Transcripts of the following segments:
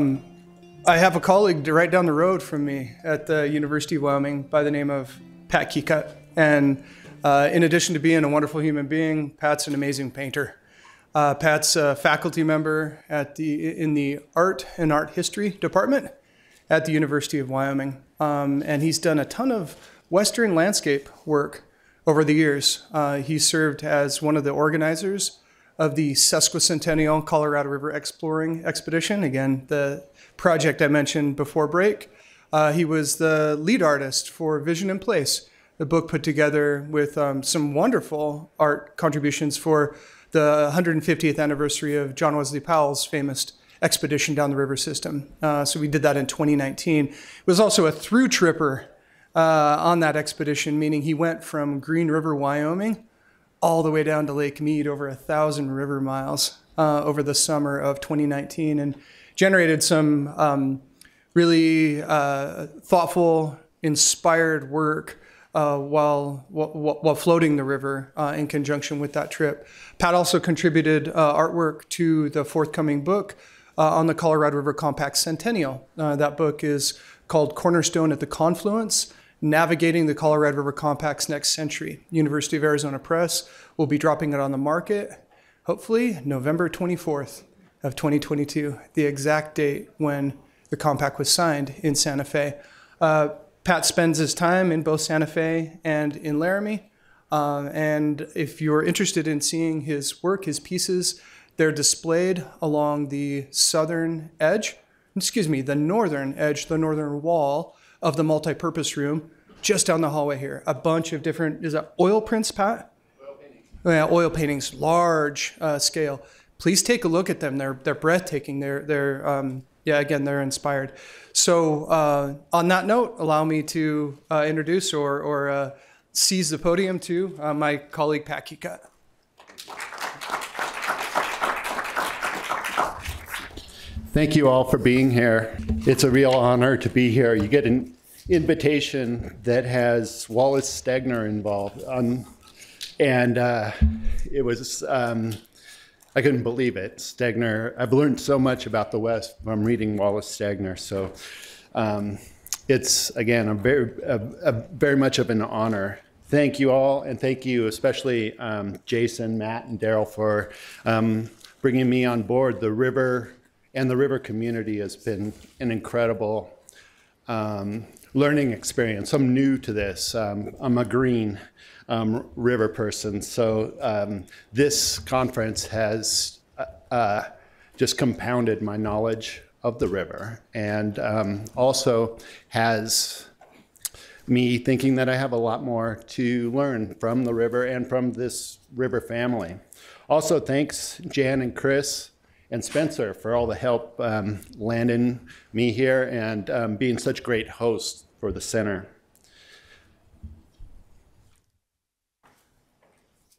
Um, I have a colleague right down the road from me at the University of Wyoming by the name of Pat Kikut. And uh, in addition to being a wonderful human being, Pat's an amazing painter. Uh, Pat's a faculty member at the, in the Art and Art History Department at the University of Wyoming. Um, and he's done a ton of Western landscape work over the years. Uh, he served as one of the organizers of the sesquicentennial Colorado River Exploring Expedition. Again, the project I mentioned before break. Uh, he was the lead artist for Vision in Place, the book put together with um, some wonderful art contributions for the 150th anniversary of John Wesley Powell's famous expedition down the river system. Uh, so we did that in 2019. It was also a through tripper uh, on that expedition, meaning he went from Green River, Wyoming, all the way down to Lake Mead, over a thousand river miles uh, over the summer of 2019, and generated some um, really uh, thoughtful, inspired work. Uh, while, while, floating the river uh, in conjunction with that trip. Pat also contributed uh, artwork to the forthcoming book uh, on the Colorado River Compact Centennial. that book is called Cornerstone at the Confluence Navigating the Colorado River Compact's Next Century. University of Arizona Press will be dropping it on the market, hopefully November 24th of 2022, the exact date when the compact was signed in Santa Fe. Uh, Pat spends his time in both Santa Fe and in Laramie. Uh, and if you're interested in seeing his work, his pieces, they're displayed along the southern edge, excuse me, the northern edge, the northern wall of the multi-purpose room just down the hallway here. A bunch of different, is that oil prints, Pat? Oil paintings. Yeah, oil paintings, large uh, scale. Please take a look at them. They're, they're breathtaking. They're, they're um, yeah, again, they're inspired. So uh, on that note, allow me to uh, introduce or, or uh, seize the podium to uh, my colleague, Pat Kikut. Thank you all for being here. It's a real honor to be here. You get an invitation that has Wallace Stegner involved, um, and uh, it was um, I couldn't believe it. Stegner. I've learned so much about the West from reading Wallace Stegner. So um, it's again a very a, a very much of an honor. Thank you all, and thank you especially um, Jason, Matt, and Daryl for um, bringing me on board. The river and the river community has been an incredible um, learning experience. I'm new to this. Um, I'm a green um, river person, so um, this conference has uh, uh, just compounded my knowledge of the river and um, also has me thinking that I have a lot more to learn from the river and from this river family. Also, thanks Jan and Chris and Spencer for all the help um, landing me here and um, being such great hosts for the center.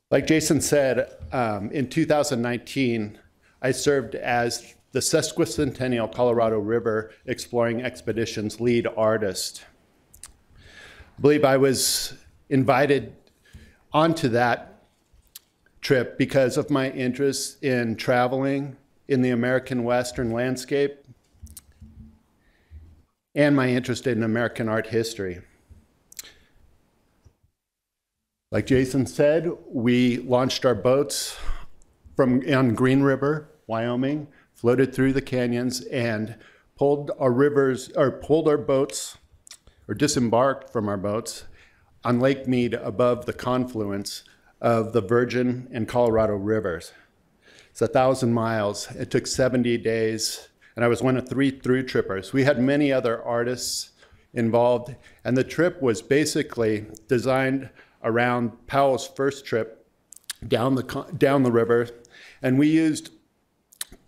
Like Jason said, um, in 2019, I served as the Sesquicentennial Colorado River Exploring Expedition's lead artist. I believe I was invited onto that trip because of my interest in traveling in the American Western landscape and my interest in American art history. Like Jason said, we launched our boats from on Green River, Wyoming, floated through the canyons and pulled our rivers or pulled our boats or disembarked from our boats on Lake Mead above the confluence of the Virgin and Colorado rivers. It's a thousand miles. It took 70 days, and I was one of three through trippers. We had many other artists involved, and the trip was basically designed around Powell's first trip down the down the river, and we used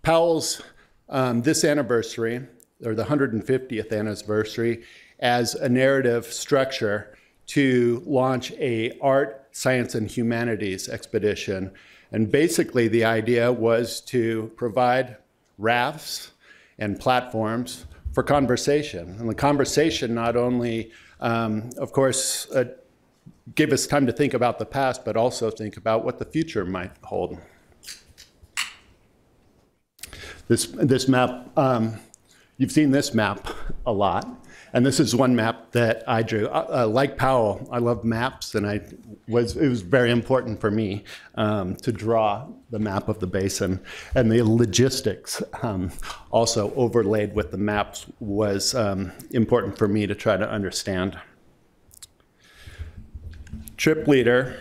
Powell's um, this anniversary or the 150th anniversary as a narrative structure to launch a art, science, and humanities expedition and basically, the idea was to provide rafts and platforms for conversation. And the conversation not only, um, of course, uh, give us time to think about the past, but also think about what the future might hold. This This, this map, um, you've seen this map a lot. And this is one map that I drew. Uh, uh, like Powell, I love maps, and I was it was very important for me um, to draw the map of the basin, and the logistics um, also overlaid with the maps was um, important for me to try to understand. Trip leader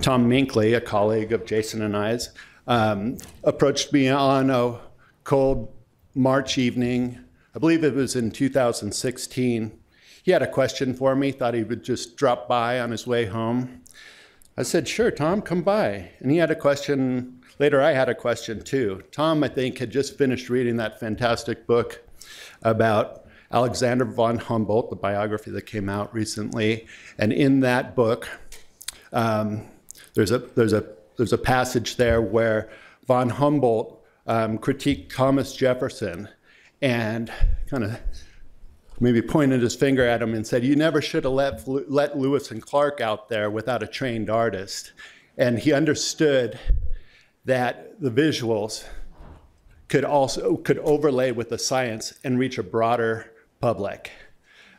Tom Minckley, a colleague of Jason and I's, um, approached me on a cold March evening I believe it was in 2016. He had a question for me, thought he would just drop by on his way home. I said, Sure, Tom, come by. And he had a question. Later, I had a question too. Tom, I think, had just finished reading that fantastic book about Alexander von Humboldt, the biography that came out recently. And in that book, um, there's, a, there's, a, there's a passage there where von Humboldt um, critiqued Thomas Jefferson and kind of maybe pointed his finger at him and said, You never should have let, let Lewis and Clark out there without a trained artist. And he understood that the visuals could also could overlay with the science and reach a broader public.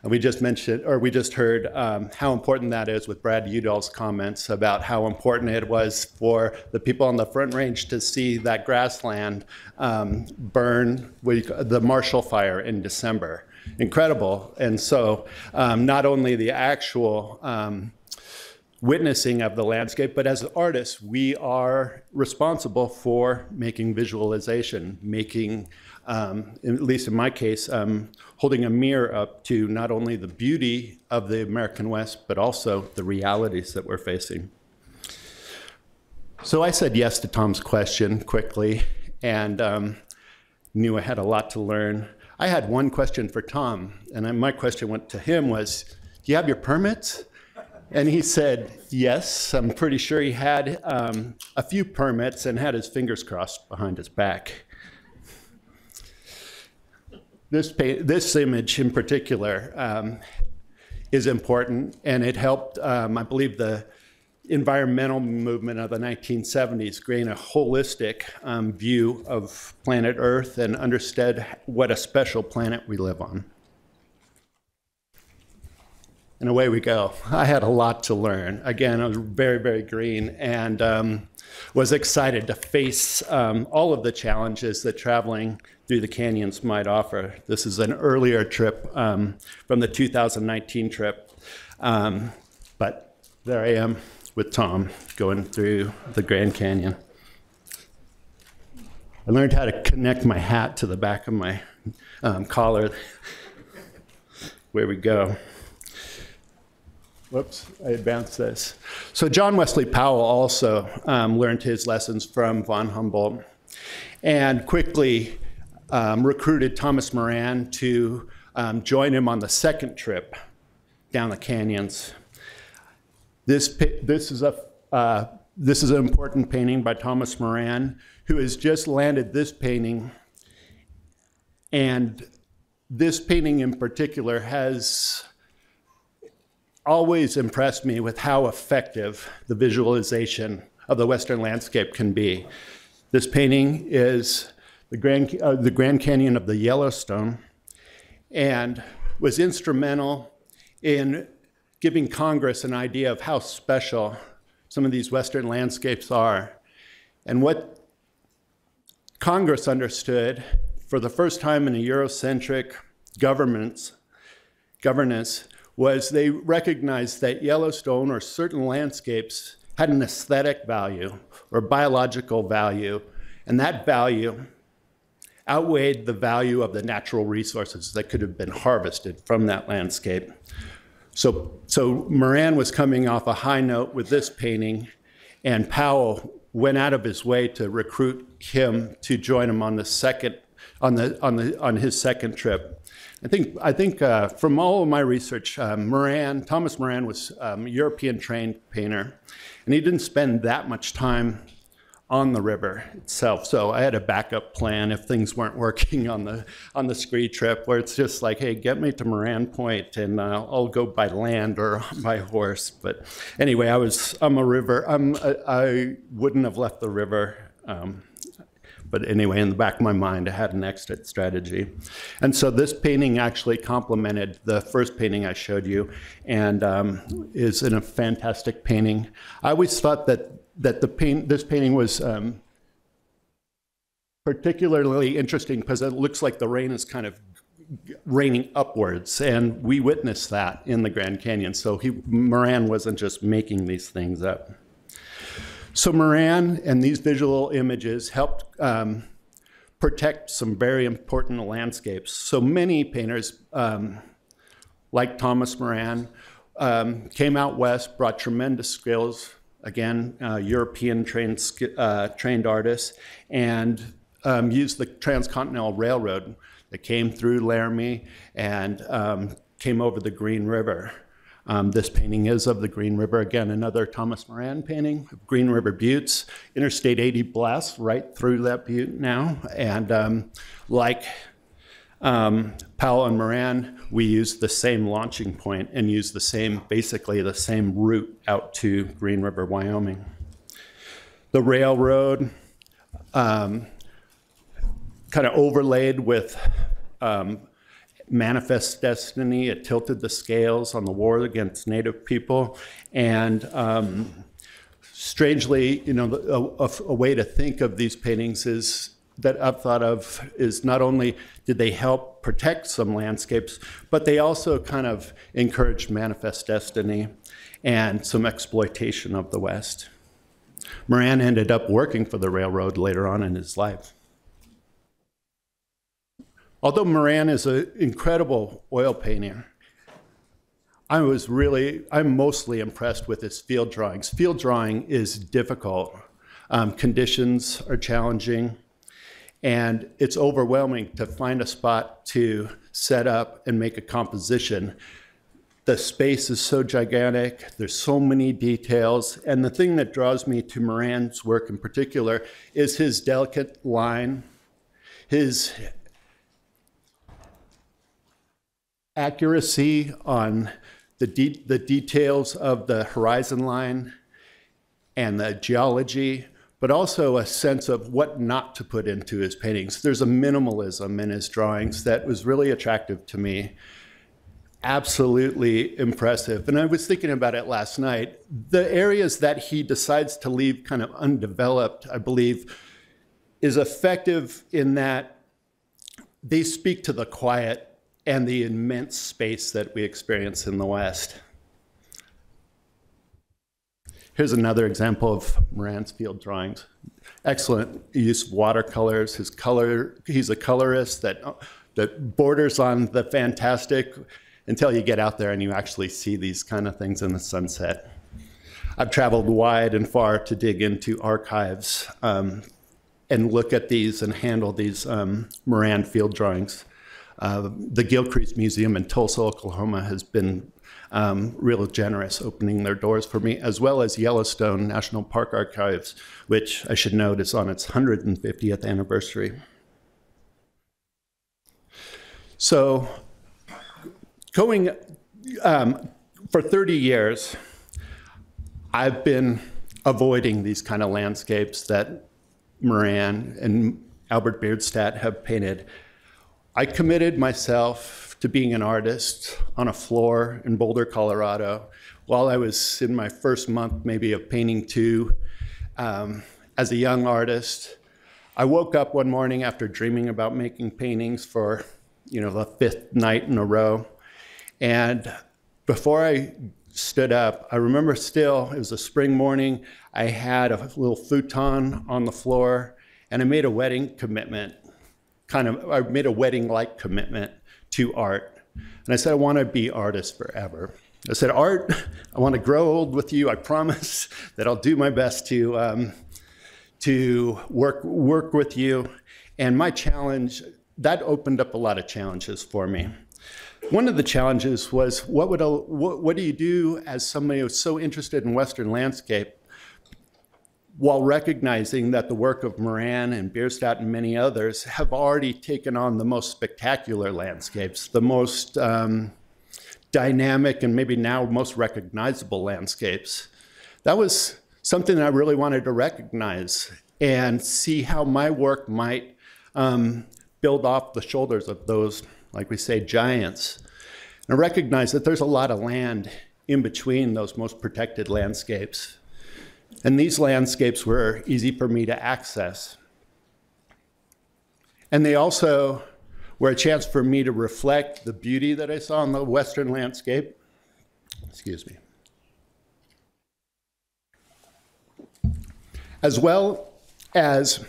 And we just mentioned, or we just heard um, how important that is with Brad Udall's comments about how important it was for the people on the Front Range to see that grassland um, burn the Marshall Fire in December. Incredible. And so, um, not only the actual um, witnessing of the landscape, but as artists, we are responsible for making visualization, making um, at least in my case, um, holding a mirror up to not only the beauty of the American West, but also the realities that we're facing. So I said yes to Tom's question quickly and um, knew I had a lot to learn. I had one question for Tom, and my question went to him was, do you have your permits? And he said, yes, I'm pretty sure he had um, a few permits and had his fingers crossed behind his back. This, this image in particular um, is important, and it helped, um, I believe, the environmental movement of the 1970s gain a holistic um, view of planet Earth and understood what a special planet we live on. And away we go. I had a lot to learn. Again, I was very, very green and um, was excited to face um, all of the challenges that traveling through the canyons might offer. This is an earlier trip um, from the 2019 trip. Um, but there I am with Tom going through the Grand Canyon. I learned how to connect my hat to the back of my um, collar. Where we go. Whoops, I advanced this. So John Wesley Powell also um, learned his lessons from von Humboldt and quickly um, recruited Thomas Moran to um, join him on the second trip down the canyons. This, this, is a, uh, this is an important painting by Thomas Moran, who has just landed this painting. And this painting in particular has always impressed me with how effective the visualization of the Western landscape can be. This painting is the Grand, uh, the Grand Canyon of the Yellowstone and was instrumental in giving Congress an idea of how special some of these Western landscapes are. And what Congress understood for the first time in a Eurocentric governance, governance was they recognized that Yellowstone or certain landscapes had an aesthetic value or biological value, and that value outweighed the value of the natural resources that could have been harvested from that landscape. So, so Moran was coming off a high note with this painting, and Powell went out of his way to recruit him to join him on the second, on the on the on his second trip. I think I think uh, from all of my research, uh, Moran, Thomas Moran was um, a European trained painter, and he didn't spend that much time on the river itself. So I had a backup plan if things weren't working on the on the scree trip, where it's just like, hey, get me to Moran Point, and uh, I'll go by land or by horse. But anyway, I was I'm a river. I'm I, I wouldn't have left the river. Um, But anyway, in the back of my mind, I had an exit strategy. And so this painting actually complemented the first painting I showed you and um, is in a fantastic painting. I always thought that, that the paint, this painting was um, particularly interesting because it looks like the rain is kind of raining upwards, and we witnessed that in the Grand Canyon. So he, Moran wasn't just making these things up. So Moran and these visual images helped um, protect some very important landscapes. So many painters, um, like Thomas Moran, um, came out west, brought tremendous skills, again, uh, European trained, uh, trained artists, and um, used the Transcontinental Railroad that came through Laramie and um, came over the Green River. Um, this painting is of the Green River. Again, another Thomas Moran painting of Green River Buttes. Interstate 80 blasts right through that butte now. And um, like um, Powell and Moran, we use the same launching point and use the same, basically the same route out to Green River, Wyoming. The railroad, um, kind of overlaid with um, manifest destiny. It tilted the scales on the war against Native people. And um, strangely, you know, a, a, way to think of these paintings is that I've thought of is not only did they help protect some landscapes, but they also kind of encouraged manifest destiny and some exploitation of the West. Moran ended up working for the railroad later on in his life. Although Moran is an incredible oil painter, I was really, I'm mostly impressed with his field drawings. Field drawing is difficult. Um, conditions are challenging, and it's overwhelming to find a spot to set up and make a composition. The space is so gigantic, there's so many details, and the thing that draws me to Moran's work in particular is his delicate line, his accuracy on the, de the details of the horizon line and the geology, but also a sense of what not to put into his paintings. There's a minimalism in his drawings that was really attractive to me. Absolutely impressive. And I was thinking about it last night. The areas that he decides to leave kind of undeveloped, I believe, is effective in that they speak to the quiet and the immense space that we experience in the West. Here's another example of Moran's field drawings. Excellent use of watercolors. His color, he's a colorist that, that borders on the fantastic until you get out there and you actually see these kind of things in the sunset. I've traveled wide and far to dig into archives um, and look at these and handle these um, Moran field drawings. Uh, the Gilcrease Museum in Tulsa, Oklahoma has been um, real generous opening their doors for me, as well as Yellowstone National Park Archives, which I should note is on its 150th anniversary. So, going um, for 30 years, I've been avoiding these kind of landscapes that Moran and Albert Bierstadt have painted I committed myself to being an artist on a floor in Boulder, Colorado, while I was in my first month, maybe of painting two. Um, as a young artist, I woke up one morning after dreaming about making paintings for, you know, the fifth night in a row. And before I stood up, I remember still, it was a spring morning, I had a little futon on the floor, and I made a wedding commitment kind of, I made a wedding-like commitment to art. And I said, I want to be artist forever. I said, Art, I want to grow old with you. I promise that I'll do my best to, um, to work, work with you. And my challenge, that opened up a lot of challenges for me. One of the challenges was what, would a, what, what do you do as somebody who's so interested in Western landscape while recognizing that the work of Moran and Bierstadt and many others have already taken on the most spectacular landscapes, the most um, dynamic and maybe now most recognizable landscapes. That was something that I really wanted to recognize and see how my work might um, build off the shoulders of those, like we say, giants. And I recognize that there's a lot of land in between those most protected landscapes. And these landscapes were easy for me to access. And they also were a chance for me to reflect the beauty that I saw in the Western landscape. Excuse me. As well as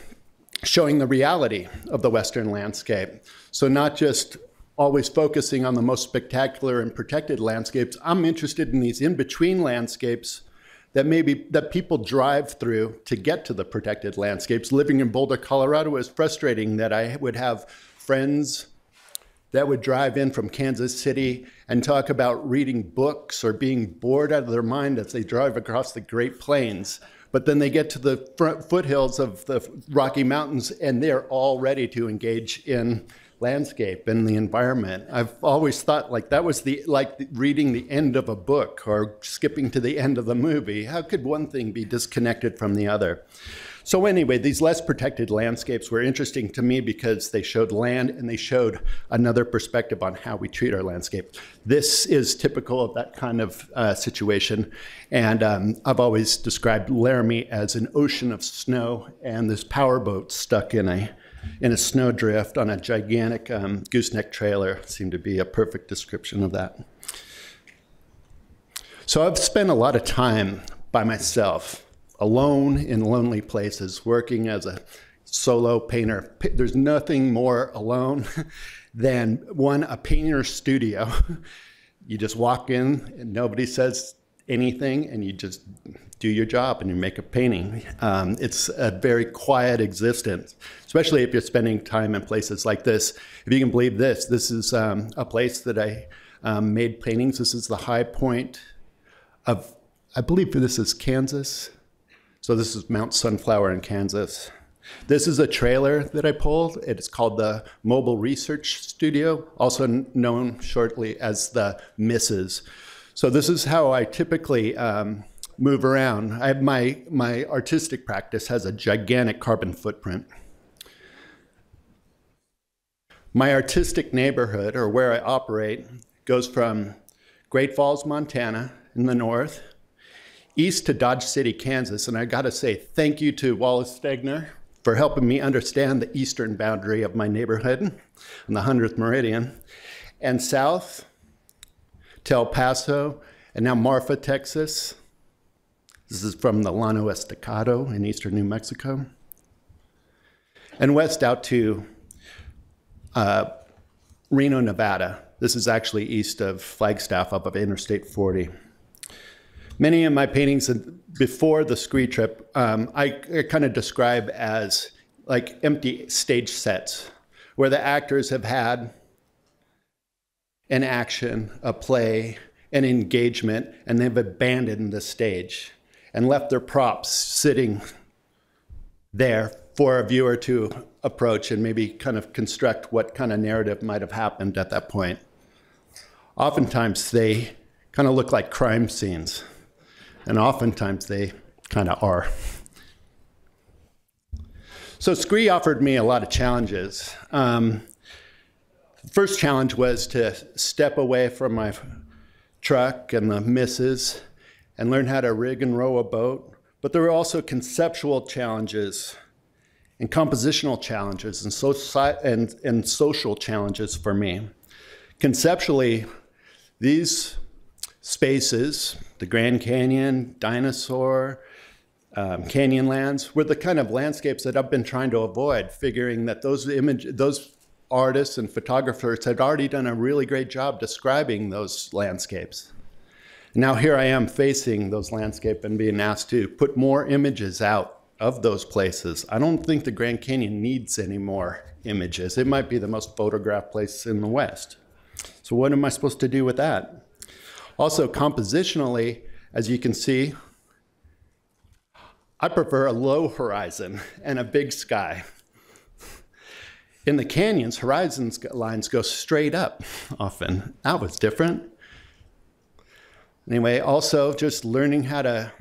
showing the reality of the Western landscape. So, not just always focusing on the most spectacular and protected landscapes, I'm interested in these in between landscapes that maybe that people drive through to get to the protected landscapes. Living in Boulder, Colorado is frustrating that I would have friends that would drive in from Kansas City and talk about reading books or being bored out of their mind as they drive across the Great Plains. But then they get to the front foothills of the Rocky Mountains and they're all ready to engage in landscape and the environment. I've always thought like that was the like reading the end of a book or skipping to the end of the movie. How could one thing be disconnected from the other? So anyway, these less protected landscapes were interesting to me because they showed land and they showed another perspective on how we treat our landscape. This is typical of that kind of uh, situation. And um, I've always described Laramie as an ocean of snow and this powerboat stuck in a in a snowdrift on a gigantic um, gooseneck trailer seemed to be a perfect description of that. So I've spent a lot of time by myself alone in lonely places, working as a solo painter. There's nothing more alone than one, a painter studio. you just walk in and nobody says anything and you just do your job and you make a painting. Um, it's a very quiet existence, especially if you're spending time in places like this. If you can believe this, this is um, a place that I um, made paintings. This is the high point of, I believe this is Kansas. So this is Mount Sunflower in Kansas. This is a trailer that I pulled. It's called the Mobile Research Studio, also known shortly as the MISSES. So this is how I typically um, move around. I my, my artistic practice has a gigantic carbon footprint. My artistic neighborhood, or where I operate, goes from Great Falls, Montana in the north, east to Dodge City, Kansas. And I got to say thank you to Wallace Stegner for helping me understand the eastern boundary of my neighborhood on the 100th meridian. And south to El Paso, and now Marfa, Texas. This is from the Llano Estacado in eastern New Mexico. And west out to uh, Reno, Nevada. This is actually east of Flagstaff up of Interstate 40. Many of my paintings before the scree trip, um, I, I kind of describe as like empty stage sets where the actors have had an action, a play, an engagement, and they've abandoned the stage and left their props sitting there for a viewer to approach and maybe kind of construct what kind of narrative might have happened at that point. Oftentimes they kind of look like crime scenes and oftentimes they kind of are. So Scree offered me a lot of challenges. Um, first challenge was to step away from my truck and the misses and learn how to rig and row a boat. But there were also conceptual challenges and compositional challenges and, and, and social challenges for me. Conceptually, these spaces, the Grand Canyon, Dinosaur, um, Canyonlands, were the kind of landscapes that I've been trying to avoid, figuring that those image, those artists and photographers had already done a really great job describing those landscapes. Now here I am facing those landscape and being asked to put more images out of those places. I don't think the Grand Canyon needs any more images. It might be the most photographed place in the West. So what am I supposed to do with that? Also, compositionally, as you can see, I prefer a low horizon and a big sky. In the canyons, horizon lines go straight up often. That was different. Anyway, also just learning how to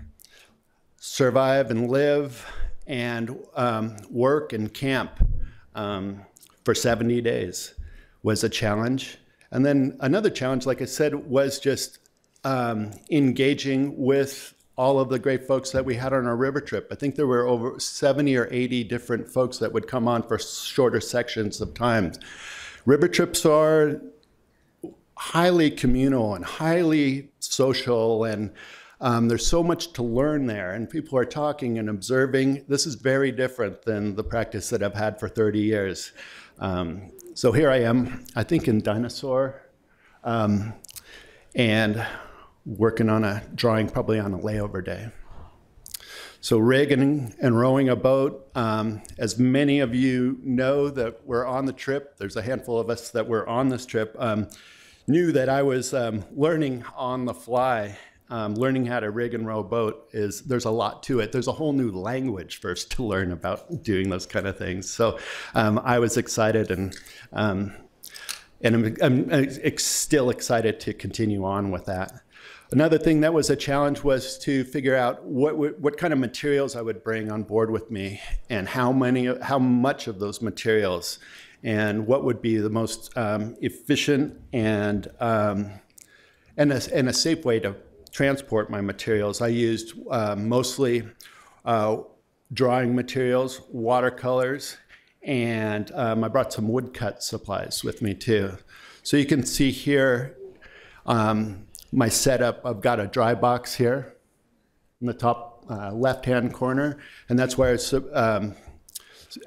survive and live and um, work and camp um, for 70 days was a challenge. And then another challenge, like I said, was just um, engaging with all of the great folks that we had on our river trip. I think there were over 70 or 80 different folks that would come on for shorter sections of time. River trips are highly communal and highly social and um, there's so much to learn there, and people are talking and observing. This is very different than the practice that I've had for 30 years. Um, so here I am, I think in Dinosaur, um, and working on a drawing probably on a layover day. So rigging and rowing a boat, um, as many of you know that we're on the trip, there's a handful of us that were on this trip, um, knew that I was um, learning on the fly um, learning how to rig and row a boat is there's a lot to it. There's a whole new language first to learn about doing those kind of things. So um, I was excited and um, and I'm, I'm, I'm still excited to continue on with that. Another thing that was a challenge was to figure out what, what kind of materials I would bring on board with me and how many, how much of those materials and what would be the most um, efficient and, um, and, a, and a safe way to transport my materials. I used uh, mostly uh, drawing materials, watercolors, and um, I brought some woodcut supplies with me too. So you can see here um, my setup. I've got a dry box here in the top uh, left-hand corner, and that's where I um,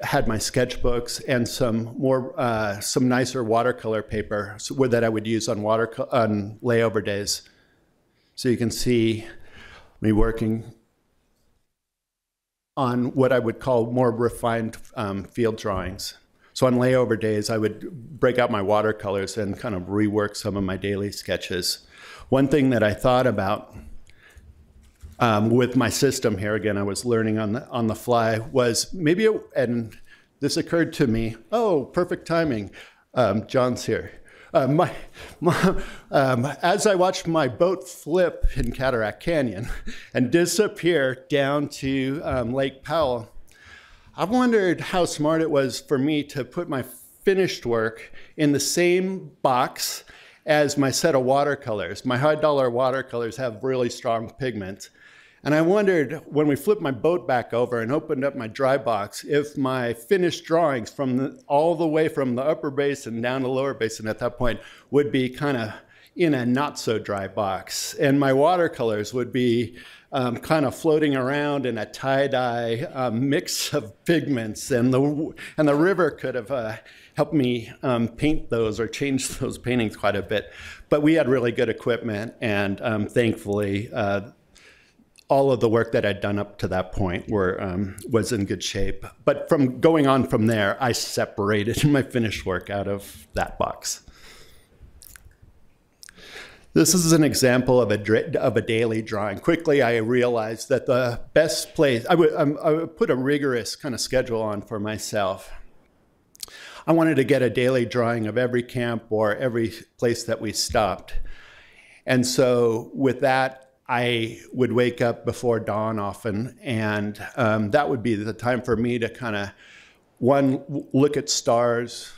had my sketchbooks and some more, uh, some nicer watercolor paper that I would use on water on layover days. So you can see me working on what I would call more refined um, field drawings. So on layover days, I would break out my watercolors and kind of rework some of my daily sketches. One thing that I thought about um, with my system here, again, I was learning on the, on the fly, was maybe, it, and this occurred to me, oh, perfect timing, um, John's here. Uh, my, my, um, as I watched my boat flip in Cataract Canyon and disappear down to um, Lake Powell, I wondered how smart it was for me to put my finished work in the same box as my set of watercolors. My high dollar watercolors have really strong pigment. And I wondered when we flipped my boat back over and opened up my dry box if my finished drawings from the, all the way from the upper basin down to lower basin at that point would be kind of in a not so dry box. And my watercolors would be um, kind of floating around in a tie-dye um, mix of pigments. And the, and the river could have uh, helped me um, paint those or change those paintings quite a bit. But we had really good equipment and um, thankfully uh, all of the work that I'd done up to that point were um, was in good shape. But from going on from there, I separated my finished work out of that box. This is an example of a, of a daily drawing. Quickly, I realized that the best place, I would, um, I would put a rigorous kind of schedule on for myself. I wanted to get a daily drawing of every camp or every place that we stopped. And so with that, I would wake up before dawn often, and um, that would be the time for me to kind of one look at stars,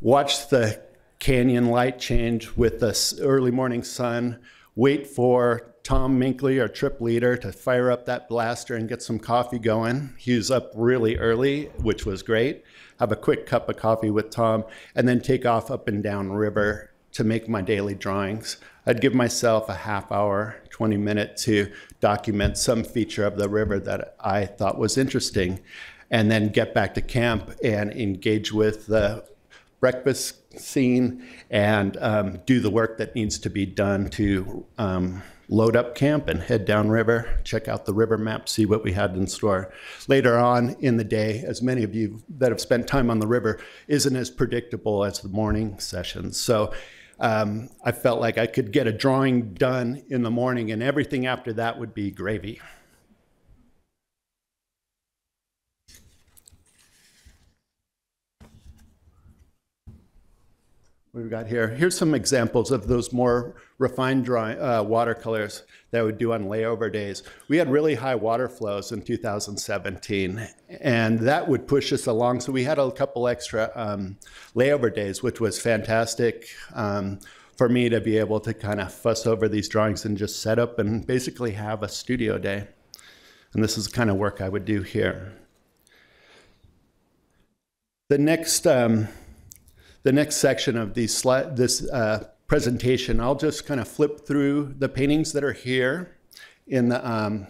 watch the canyon light change with the early morning sun, wait for Tom Minckley, our trip leader, to fire up that blaster and get some coffee going. He was up really early, which was great. Have a quick cup of coffee with Tom, and then take off up and down river to make my daily drawings. I'd give myself a half hour, 20 minutes to document some feature of the river that I thought was interesting, and then get back to camp and engage with the breakfast scene and um, do the work that needs to be done to um, load up camp and head downriver, check out the river map, see what we had in store. Later on in the day, as many of you that have spent time on the river, isn't as predictable as the morning sessions. So um, I felt like I could get a drawing done in the morning, and everything after that would be gravy. We've got here. Here's some examples of those more refined drawing, uh, watercolors that we do on layover days. We had really high water flows in 2017, and that would push us along. So we had a couple extra um, layover days, which was fantastic um, for me to be able to kind of fuss over these drawings and just set up and basically have a studio day. And this is the kind of work I would do here. The next, um, the next section of these this uh, presentation, I'll just kind of flip through the paintings that are here in the, um,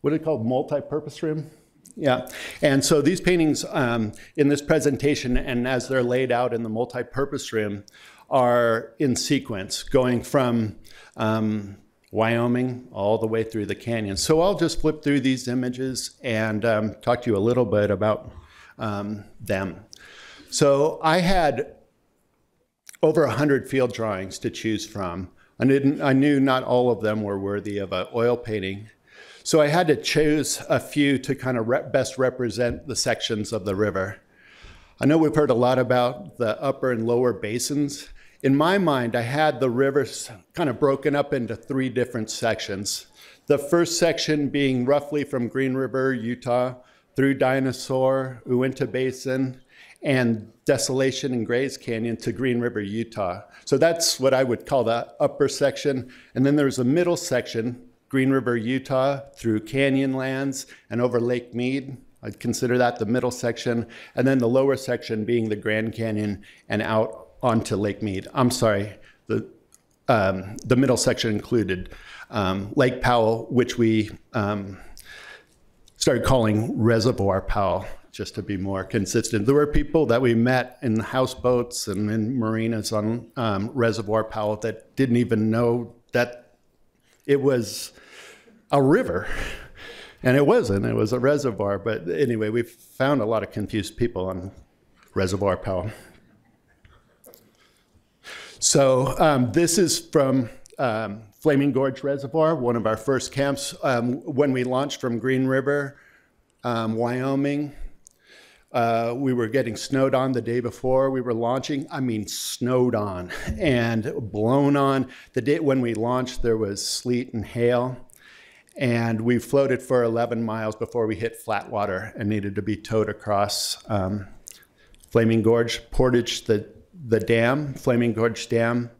what are they called, multi-purpose room? Yeah, and so these paintings um, in this presentation and as they're laid out in the multi-purpose room are in sequence, going from um, Wyoming all the way through the canyon. So I'll just flip through these images and um, talk to you a little bit about um, them. So I had over 100 field drawings to choose from. I, didn't, I knew not all of them were worthy of an oil painting. So I had to choose a few to kind of best represent the sections of the river. I know we've heard a lot about the upper and lower basins. In my mind, I had the rivers kind of broken up into three different sections. The first section being roughly from Green River, Utah, through Dinosaur, Uinta Basin, and Desolation and Gray's Canyon to Green River, Utah. So that's what I would call the upper section. And then there's a middle section, Green River, Utah, through Canyonlands and over Lake Mead. I'd consider that the middle section. And then the lower section being the Grand Canyon and out onto Lake Mead. I'm sorry, the, um, the middle section included um, Lake Powell, which we um, started calling Reservoir Powell just to be more consistent. There were people that we met in houseboats and in marinas on um, Reservoir Powell that didn't even know that it was a river. And it wasn't, it was a reservoir. But anyway, we found a lot of confused people on Reservoir Powell. So um, this is from um, Flaming Gorge Reservoir, one of our first camps um, when we launched from Green River, um, Wyoming. Uh, we were getting snowed on the day before we were launching. I mean, snowed on and blown on. The day when we launched, there was sleet and hail. And we floated for 11 miles before we hit flat water and needed to be towed across um, Flaming Gorge, Portage, the, the dam, Flaming Gorge Dam.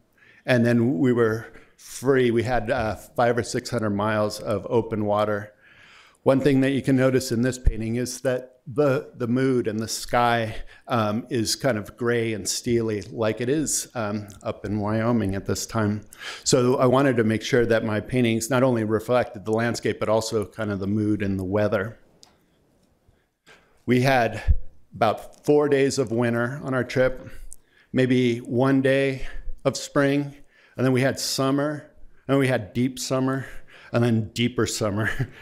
And then we were free. We had uh, five or 600 miles of open water. One thing that you can notice in this painting is that the, the mood and the sky um, is kind of gray and steely like it is um, up in Wyoming at this time. So I wanted to make sure that my paintings not only reflected the landscape, but also kind of the mood and the weather. We had about four days of winter on our trip, maybe one day of spring, and then we had summer, and we had deep summer, and then deeper summer.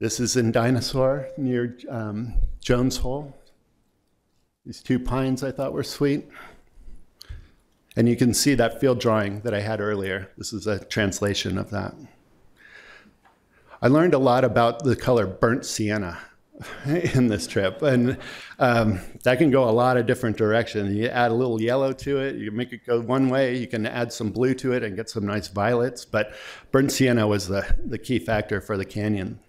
This is in Dinosaur near um, Jones Hole. These two pines I thought were sweet. And you can see that field drawing that I had earlier. This is a translation of that. I learned a lot about the color burnt sienna in this trip. And um, that can go a lot of different directions. You add a little yellow to it, you make it go one way, you can add some blue to it and get some nice violets. But burnt sienna was the, the key factor for the canyon.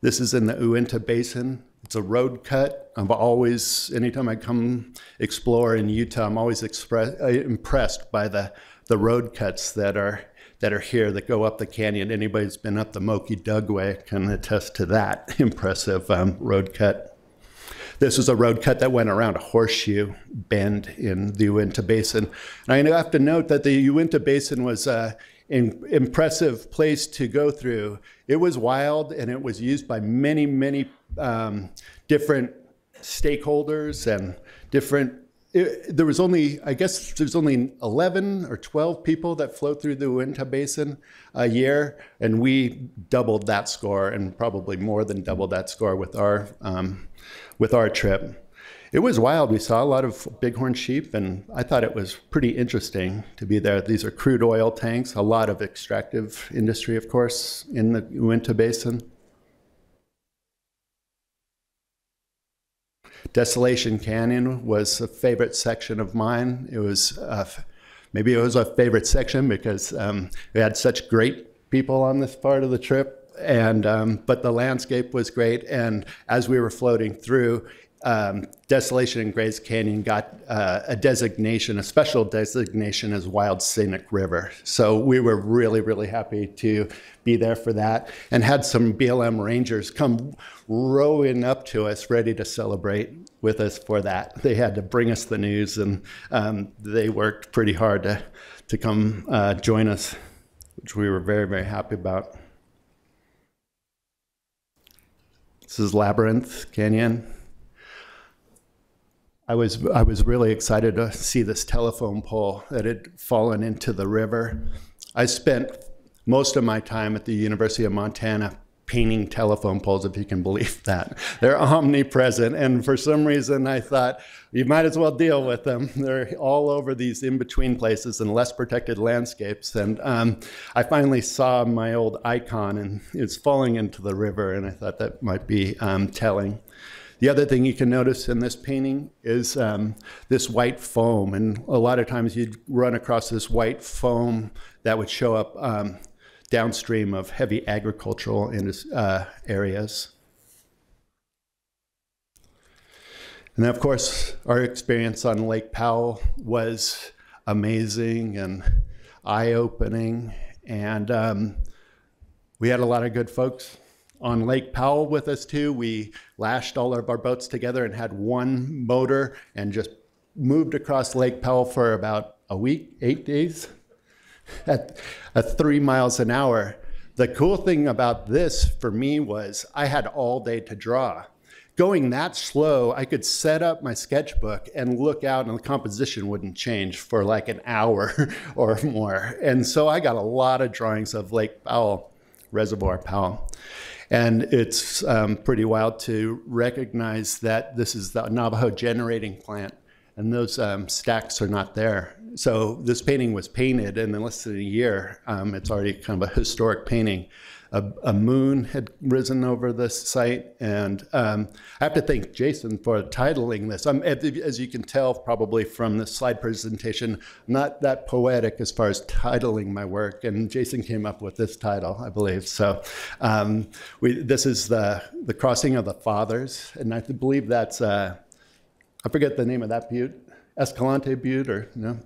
This is in the Uinta Basin. It's a road cut. I'm always, anytime I come explore in Utah, I'm always express, uh, impressed by the, the road cuts that are, that are here that go up the canyon. Anybody who's been up the Moki Dugway can attest to that impressive um, road cut. This is a road cut that went around a horseshoe bend in the Uinta Basin. And I have to note that the Uinta Basin was uh, in, impressive place to go through. It was wild and it was used by many, many um, different stakeholders and different. It, there was only, I guess, there's only 11 or 12 people that float through the Uinta Basin a year, and we doubled that score and probably more than doubled that score with our um, with our trip it was wild. We saw a lot of bighorn sheep, and I thought it was pretty interesting to be there. These are crude oil tanks, a lot of extractive industry, of course, in the Uinta Basin. Desolation Canyon was a favorite section of mine. It was uh, maybe it was a favorite section because um, we had such great people on this part of the trip. And um, but the landscape was great, and as we were floating through, um, Desolation and Gray's Canyon got uh, a designation, a special designation as Wild Scenic River. So we were really, really happy to be there for that and had some BLM rangers come rowing up to us ready to celebrate with us for that. They had to bring us the news and um, they worked pretty hard to, to come uh, join us, which we were very, very happy about. This is Labyrinth Canyon. I was I was really excited to see this telephone pole that had fallen into the river. I spent most of my time at the University of Montana painting telephone poles, if you can believe that. They're omnipresent, and for some reason I thought you might as well deal with them. They're all over these in-between places and less protected landscapes. And um, I finally saw my old icon, and it's falling into the river, and I thought that might be um, telling. The other thing you can notice in this painting is um, this white foam. And a lot of times you'd run across this white foam that would show up um, downstream of heavy agricultural uh, areas. And of course, our experience on Lake Powell was amazing and eye opening. And um, we had a lot of good folks on Lake Powell with us too. We lashed all of our boats together and had one motor and just moved across Lake Powell for about a week, eight days at, at three miles an hour. The cool thing about this for me was I had all day to draw. Going that slow, I could set up my sketchbook and look out, and the composition wouldn't change for like an hour or more. And so I got a lot of drawings of Lake Powell, Reservoir Powell. And it's um, pretty wild to recognize that this is the Navajo generating plant, and those um, stacks are not there. So this painting was painted, and in less than a year, um, it's already kind of a historic painting a, a, moon had risen over this site. And um, I have to thank Jason for titling this. I'm, as you can tell probably from the slide presentation, not that poetic as far as titling my work. And Jason came up with this title, I believe. So um, we, this is the, the Crossing of the Fathers. And I believe that's, uh, I forget the name of that butte, Escalante Butte or no?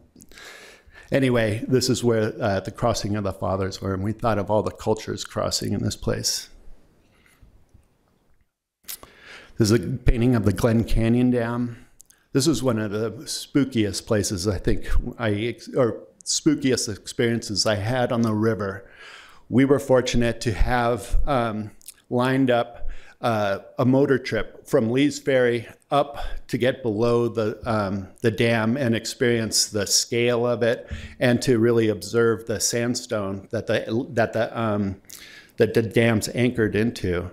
Anyway, this is where uh, the crossing of the fathers were, and we thought of all the cultures crossing in this place. This is a painting of the Glen Canyon Dam. This is one of the spookiest places I think I, or spookiest experiences I had on the river. We were fortunate to have um, lined up uh, a motor trip from Lee's Ferry up to get below the, um, the dam and experience the scale of it and to really observe the sandstone that the, that the, um, that the dam's anchored into.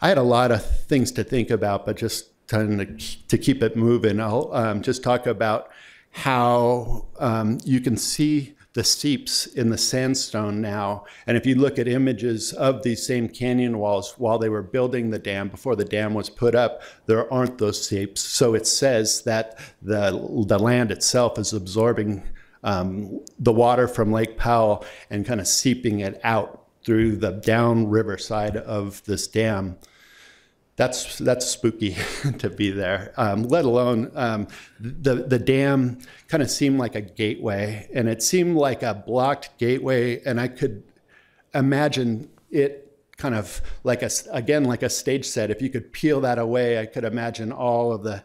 I had a lot of things to think about, but just trying to, to keep it moving, I'll um, just talk about how um, you can see the seeps in the sandstone now. And if you look at images of these same canyon walls while they were building the dam, before the dam was put up, there aren't those seeps. So it says that the, the land itself is absorbing um, the water from Lake Powell and kind of seeping it out through the downriver side of this dam that's that's spooky to be there. Um, let alone um, the the dam kind of seemed like a gateway, and it seemed like a blocked gateway, and I could imagine it kind of like a again like a stage set. If you could peel that away, I could imagine all of the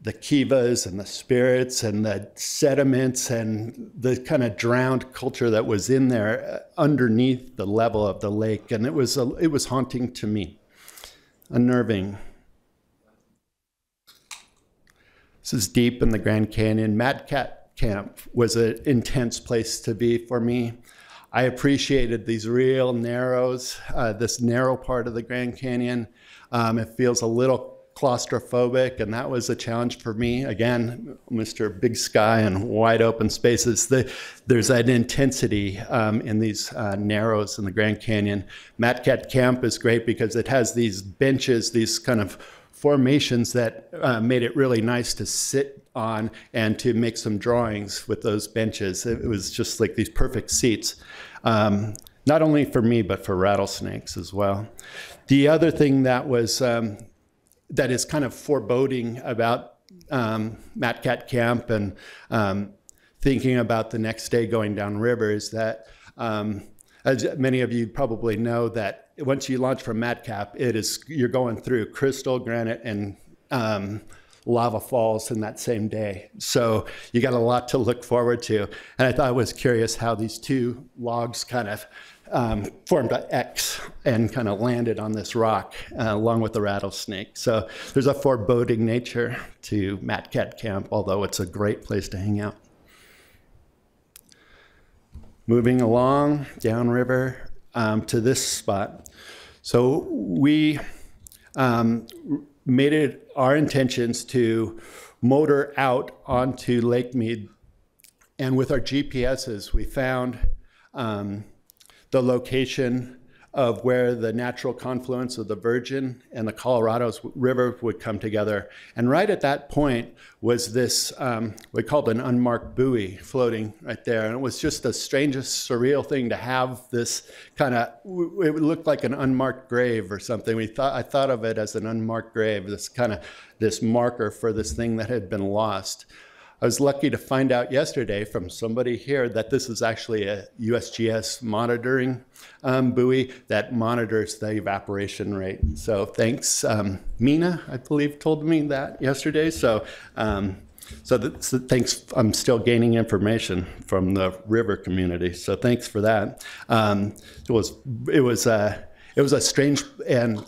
the kivas and the spirits and the sediments and the kind of drowned culture that was in there uh, underneath the level of the lake, and it was a, it was haunting to me unnerving. This is deep in the Grand Canyon. Matkat Camp was an intense place to be for me. I appreciated these real narrows, uh, this narrow part of the Grand Canyon. Um, it feels a little claustrophobic, and that was a challenge for me. Again, Mr. Big Sky and wide open spaces. The, there's an intensity um, in these uh, narrows in the Grand Canyon. Matkat Camp is great because it has these benches, these kind of formations that uh, made it really nice to sit on and to make some drawings with those benches. It, was just like these perfect seats, um, not only for me, but for rattlesnakes as well. The other thing that was um, that is kind of foreboding about um, Matkat Camp and um, thinking about the next day going downriver is that, um, as many of you probably know, that once you launch from Matkat, it is you're going through crystal, granite, and um, lava falls in that same day. So you got a lot to look forward to. And I thought was curious how these two logs kind of um, formed an X and kind of landed on this rock uh, along with the rattlesnake. So there's a foreboding nature to Matkat Camp, although it's a great place to hang out. Moving along downriver um, to this spot. So we um, made it our intentions to motor out onto Lake Mead. And with our GPSs, we found um, the location of where the natural confluence of the Virgin and the Colorado River would come together. And right at that point was this, um, we called an unmarked buoy floating right there. And it was just the strangest, surreal thing to have this kind of, it looked like an unmarked grave or something. We thought, I thought of it as an unmarked grave, this kind of, this marker for this thing that had been lost. I was lucky to find out yesterday from somebody here that this is actually a USGS monitoring um, buoy that monitors the evaporation rate. So thanks, um, Mina, I believe, told me that yesterday. So, um, so, so, thanks. I'm still gaining information from the river community. So thanks for that. Um, it was it was a it was a strange and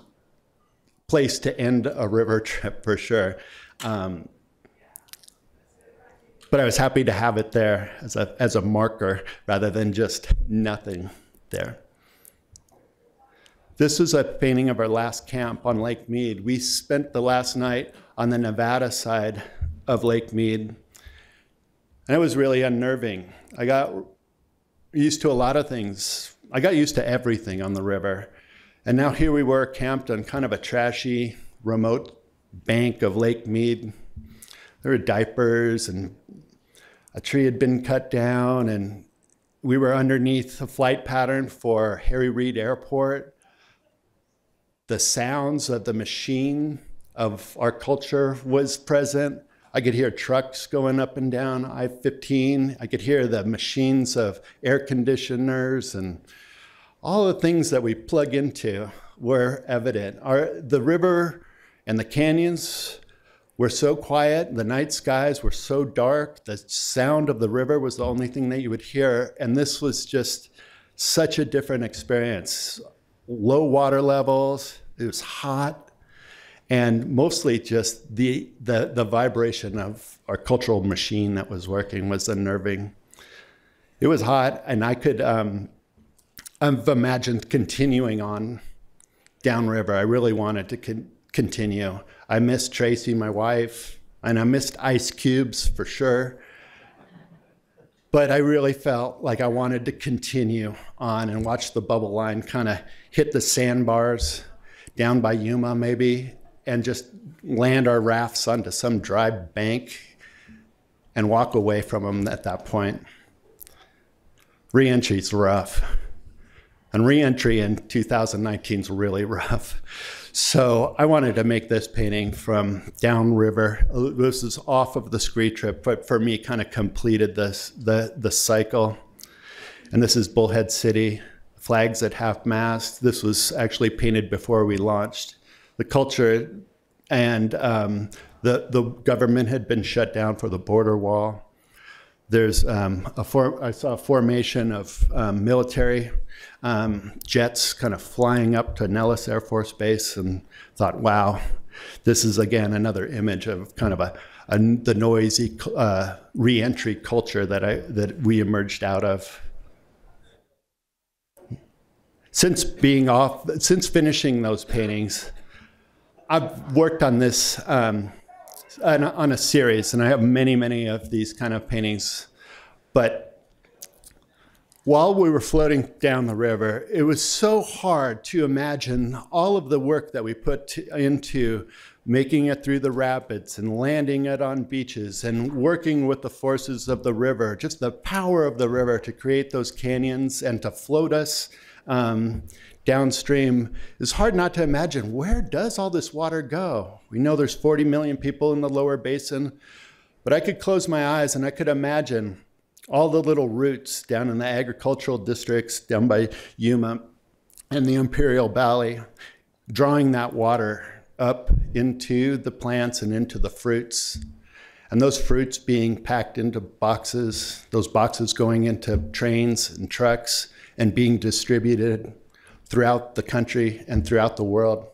place to end a river trip for sure. Um, but I was happy to have it there as a, as a marker rather than just nothing there. This is a painting of our last camp on Lake Mead. We spent the last night on the Nevada side of Lake Mead, and it was really unnerving. I got used to a lot of things. I got used to everything on the river. And now here we were camped on kind of a trashy, remote bank of Lake Mead. There were diapers and a tree had been cut down, and we were underneath a flight pattern for Harry Reid Airport. The sounds of the machine of our culture was present. I could hear trucks going up and down I 15. I could hear the machines of air conditioners and all the things that we plug into were evident. Our, the river and the canyons were so quiet, the night skies were so dark, the sound of the river was the only thing that you would hear. And this was just such a different experience. Low water levels, it was hot, and mostly just the, the, the vibration of our cultural machine that was working was unnerving. It was hot, and I could um, I've imagined continuing on downriver. I really wanted to con- continue. I missed Tracy, my wife, and I missed ice cubes for sure. But I really felt like I wanted to continue on and watch the bubble line kind of hit the sandbars down by Yuma, maybe, and just land our rafts onto some dry bank and walk away from them at that point. Reentry's rough. And reentry in 2019 is really rough. So I wanted to make this painting from downriver. This is off of the scree trip, but for me, kind of completed this the the cycle. And this is Bullhead City, flags at half mast. This was actually painted before we launched. The culture and um, the the government had been shut down for the border wall. There's um, a for, I saw a formation of um, military um, jets kind of flying up to Nellis Air Force Base and thought, wow, this is again another image of kind of a, a the noisy uh, reentry culture that I that we emerged out of. Since being off, since finishing those paintings, I've worked on this um, on, on a series, and I have many, many of these kind of paintings. But while we were floating down the river, it was so hard to imagine all of the work that we put to, into making it through the rapids and landing it on beaches and working with the forces of the river, just the power of the river to create those canyons and to float us um, downstream is hard not to imagine. Where does all this water go? We know there's 40 million people in the lower basin, but I could close my eyes and I could imagine all the little roots down in the agricultural districts down by Yuma and the Imperial Valley, drawing that water up into the plants and into the fruits. And those fruits being packed into boxes, those boxes going into trains and trucks and being distributed throughout the country and throughout the world.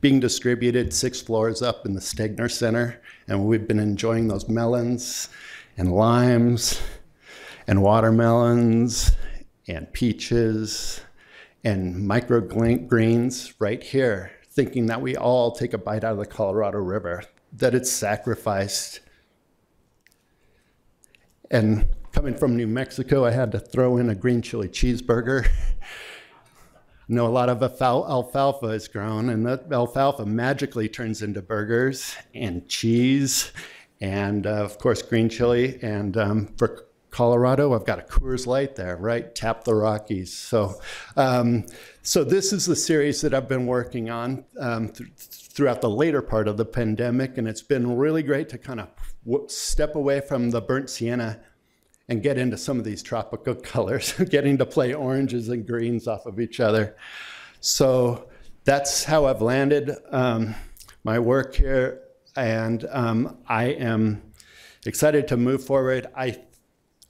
Being distributed six floors up in the Stegner Center, and we've been enjoying those melons and limes and watermelons and peaches and microgreens right here thinking that we all take a bite out of the Colorado River, that it's sacrificed. And coming from New Mexico, I had to throw in a green chili cheeseburger. I know a lot of alfalfa is grown, and that alfalfa magically turns into burgers and cheese, and uh, of course, green chili. And um, for Colorado, I've got a Coors Light there, right? Tap the Rockies. So, um, so this is the series that I've been working on um, th- throughout the later part of the pandemic, and it's been really great to kind of step away from the burnt sienna and get into some of these tropical colors, getting to play oranges and greens off of each other. So that's how I've landed um, my work here, and um, I am excited to move forward. I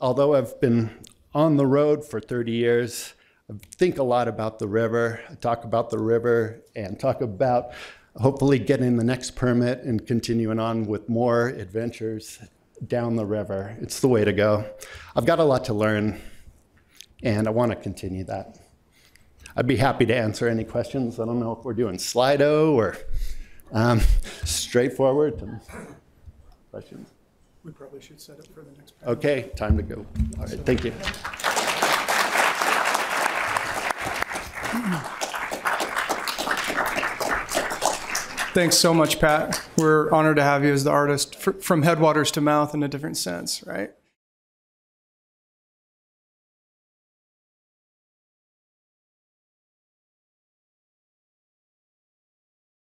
although I've been on the road for 30 years, I think a lot about the river. I talk about the river and talk about hopefully getting the next permit and continuing on with more adventures down the river. It's the way to go. I've got a lot to learn, and I want to continue that. I'd be happy to answer any questions. I don't know if we're doing Slido or um, straightforward questions. We probably should set up for the next. Okay, time to go. All right, thank you. Thanks so much, Pat. We're honored to have you as the artist fr- from headwaters to mouth in a different sense, right?